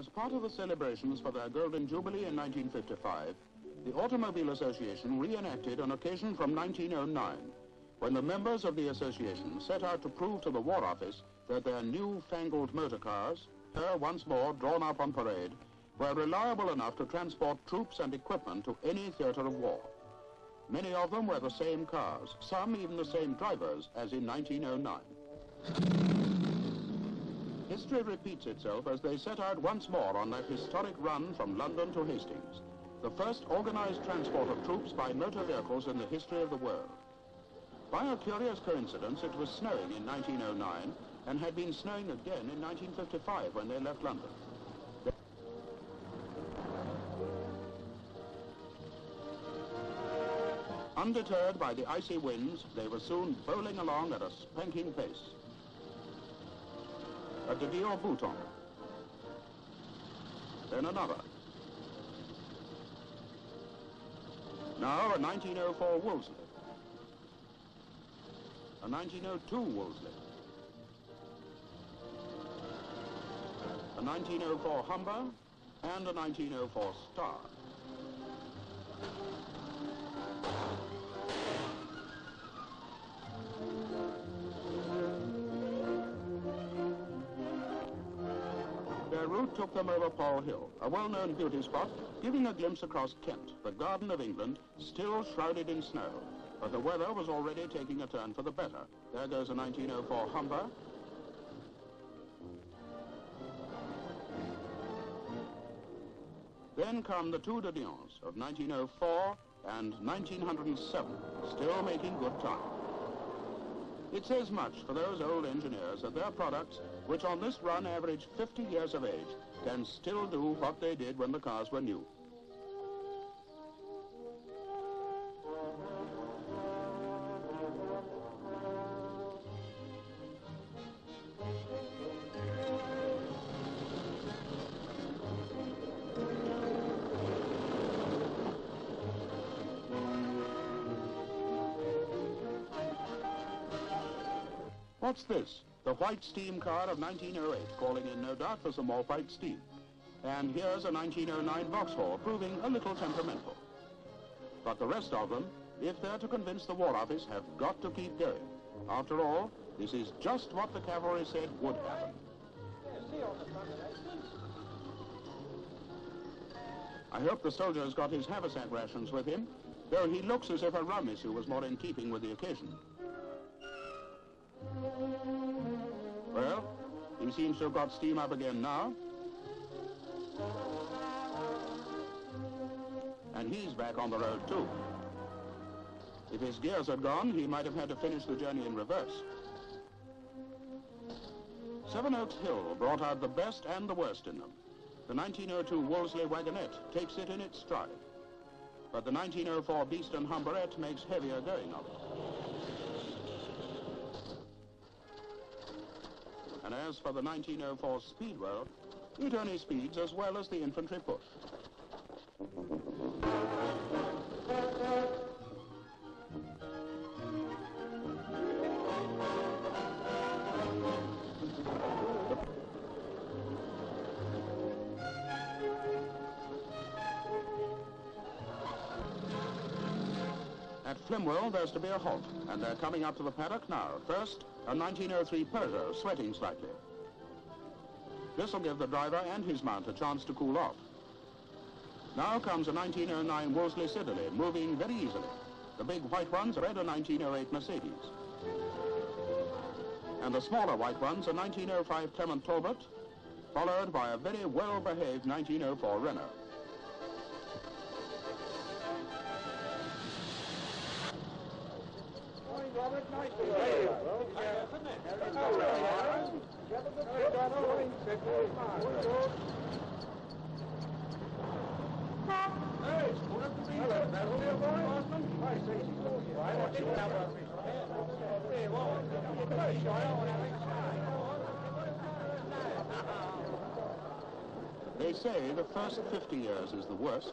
As part of the celebrations for their Golden Jubilee in 1955, the Automobile Association reenacted an occasion from 1909, when the members of the association set out to prove to the War Office that their new-fangled motor cars, here once more drawn up on parade, were reliable enough to transport troops and equipment to any theater of war. Many of them were the same cars, some even the same drivers as in 1909. History repeats itself as they set out once more on that historic run from London to Hastings, the first organized transport of troops by motor vehicles in the history of the world. By a curious coincidence, it was snowing in 1909 and had been snowing again in 1955 when they left London. Undeterred by the icy winds, they were soon bowling along at a spanking pace a De Dion Bouton. Then another. Now a 1904 Wolseley. A 1902 Wolseley. A 1904 Humber and a 1904 Star. Took them over Polhill, a well-known beauty spot, giving a glimpse across Kent, the Garden of England, still shrouded in snow. But the weather was already taking a turn for the better. There goes a 1904 Humber. Then come the two de Dions of 1904 and 1907, still making good time. It says much for those old engineers that their products, which on this run average 50 years of age, can still do what they did when the cars were new. What's this? The white steam car of 1908, calling in no doubt for some more white steam. And here's a 1909 Vauxhall, proving a little temperamental. But the rest of them, if they're to convince the War Office, have got to keep going. After all, this is just what the cavalry said would happen. I hope the soldier's got his haversack rations with him, though he looks as if a rum issue was more in keeping with the occasion. Well, he seems to have got steam up again now. And he's back on the road too. If his gears had gone, he might have had to finish the journey in reverse. Sevenoaks Hill brought out the best and the worst in them. The 1902 Wolseley wagonette takes it in its stride. But the 1904 Beeston Humberette makes heavier going of it. And as for the 1904 Speedwell, it only speeds as well as the infantry push. At Flimwell, there's to be a halt, and they're coming up to the paddock now. First, a 1903 Peugeot, sweating slightly. This will give the driver and his mount a chance to cool off. Now comes a 1909 Wolseley Siddeley, moving very easily. The big white ones are a 1908 Mercedes. And the smaller white ones a 1905 Clement Talbot, followed by a very well-behaved 1904 Renault. They say the first 50 years is the worst.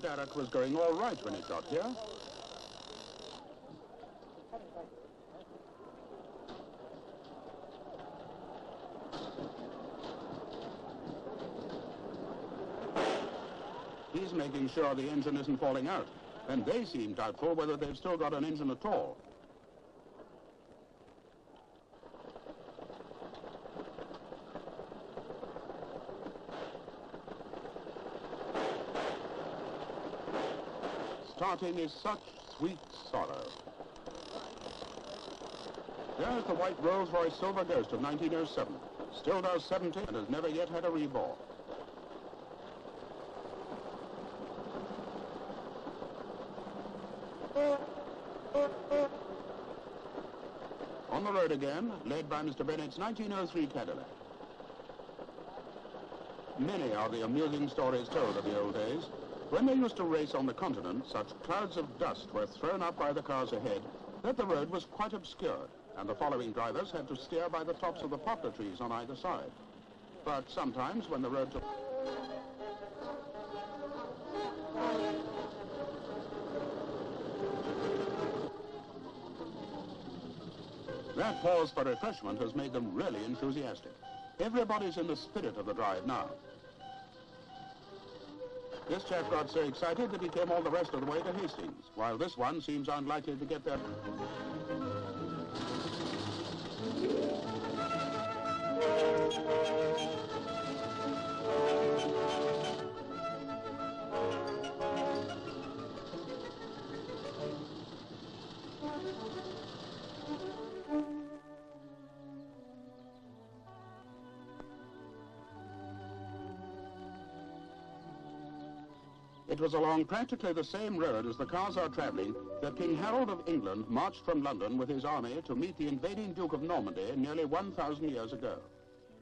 Derek was going all right when he got here. He's making sure the engine isn't falling out. And they seem doubtful whether they've still got an engine at all. Starting is such sweet sorrow. There's the white Rolls-Royce Silver Ghost of 1907. Still does 70 and has never yet had a rebore. On the road again, led by Mr. Bennett's 1903 Cadillac. Many are the amusing stories told of the old days. When they used to race on the continent, such clouds of dust were thrown up by the cars ahead that the road was quite obscured, and the following drivers had to steer by the tops of the poplar trees on either side. But sometimes when the road took... That pause for refreshment has made them really enthusiastic. Everybody's in the spirit of the drive now. This chap got so excited that he came all the rest of the way to Hastings, while this one seems unlikely to get there. It was along practically the same road as the cars are travelling that King Harold of England marched from London with his army to meet the invading Duke of Normandy nearly 1,000 years ago.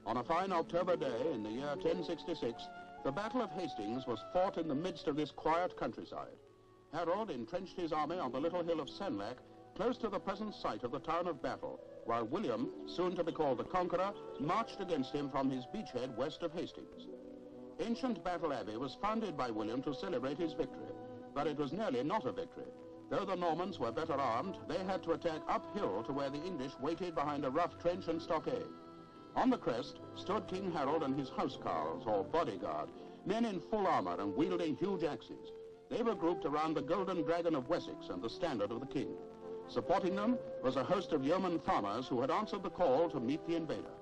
On a fine October day in the year 1066, the Battle of Hastings was fought in the midst of this quiet countryside. Harold entrenched his army on the little hill of Senlac, close to the present site of the town of Battle, while William, soon to be called the Conqueror, marched against him from his beachhead west of Hastings. Ancient Battle Abbey was founded by William to celebrate his victory, but it was nearly not a victory. Though the Normans were better armed, they had to attack uphill to where the English waited behind a rough trench and stockade. On the crest stood King Harold and his housecarls, or bodyguard, men in full armor and wielding huge axes. They were grouped around the Golden Dragon of Wessex and the standard of the king. Supporting them was a host of yeoman farmers who had answered the call to meet the invader.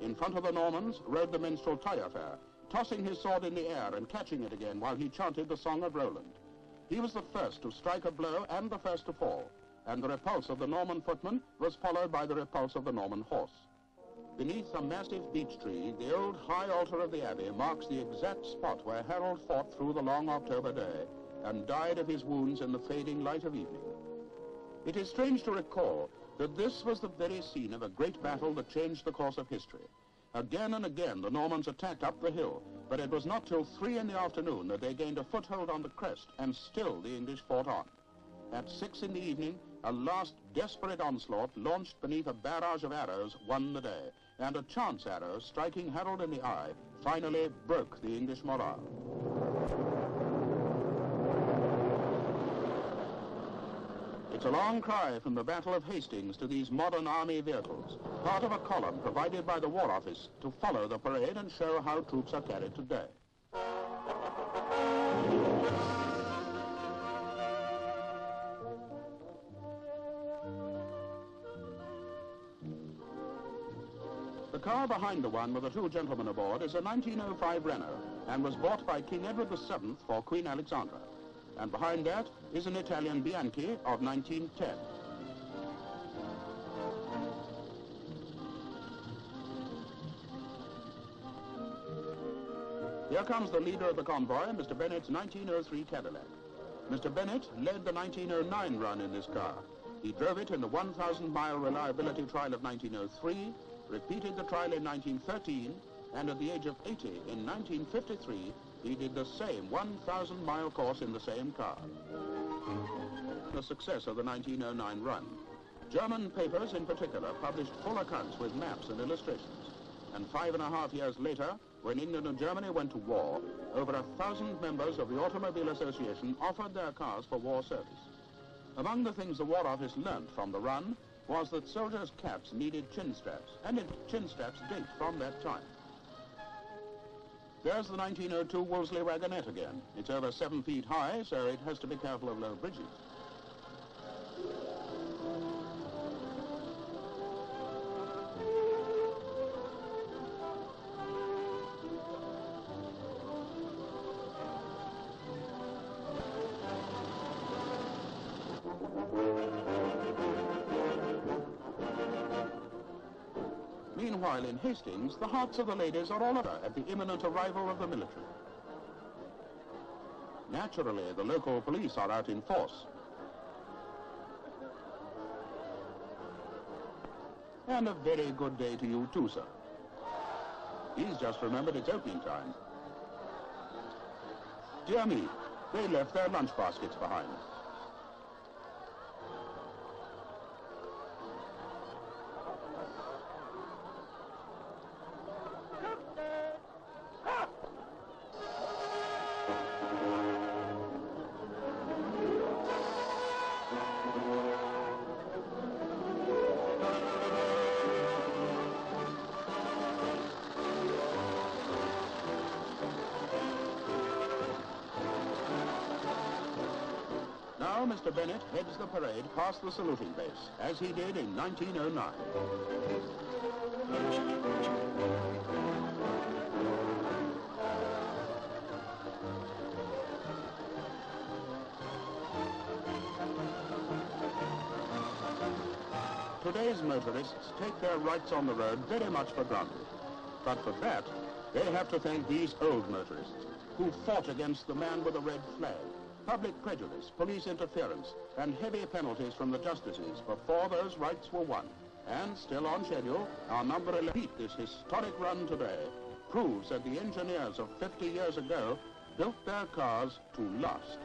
In front of the Normans rode the minstrel Taillefer, tossing his sword in the air and catching it again while he chanted the Song of Roland. He was the first to strike a blow and the first to fall, and the repulse of the Norman footman was followed by the repulse of the Norman horse. Beneath a massive beech tree, the old high altar of the abbey marks the exact spot where Harold fought through the long October day and died of his wounds in the fading light of evening. It is strange to recall that this was the very scene of a great battle that changed the course of history. Again and again the Normans attacked up the hill, but it was not till three in the afternoon that they gained a foothold on the crest, and still the English fought on. At six in the evening, a last desperate onslaught launched beneath a barrage of arrows won the day, and a chance arrow striking Harold in the eye finally broke the English morale. It's a long cry from the Battle of Hastings to these modern army vehicles, part of a column provided by the War Office to follow the parade and show how troops are carried today. The car behind the one with the two gentlemen aboard is a 1905 Renault and was bought by King Edward VII for Queen Alexandra and behind that is an Italian Bianchi of 1910. Here comes the leader of the convoy, Mr. Bennett's 1903 Cadillac. Mr. Bennett led the 1909 run in this car. He drove it in the 1,000-mile reliability trial of 1903, repeated the trial in 1913, and at the age of 80 in 1953, he did the same 1,000-mile course in the same car. The success of the 1909 run. German papers in particular published full accounts with maps and illustrations. And five and a half years later, when England and Germany went to war, over a thousand members of the Automobile Association offered their cars for war service. Among the things the War Office learnt from the run was that soldiers' caps needed chin straps, and chin straps date from that time. There's the 1902 Wolseley wagonette again. It's over seven feet high, so it has to be careful of low bridges. Meanwhile, in Hastings, the hearts of the ladies are all over at the imminent arrival of the military. Naturally, the local police are out in force. And a very good day to you too, sir. He's just remembered it's opening time. Dear me, they left their lunch baskets behind. Now Mr. Bennett heads the parade past the saluting base, as he did in 1909. Today's motorists take their rights on the road very much for granted. But for that, they have to thank these old motorists who fought against the man with the red flag public prejudice, police interference, and heavy penalties from the justices before those rights were won. And still on schedule, our number 11 repeat this historic run today proves that the engineers of 50 years ago built their cars to last.